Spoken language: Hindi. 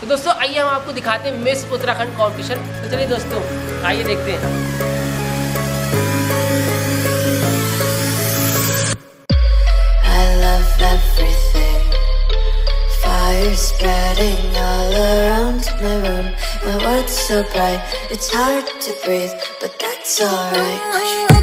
तो दोस्तों आइए हम आपको दिखाते हैं मिस उत्तराखंड कॉम्पिटिशन तो चलिए दोस्तों आइए देखते हैं spreading all around my room. My world's so bright, it's hard to breathe, but that's alright.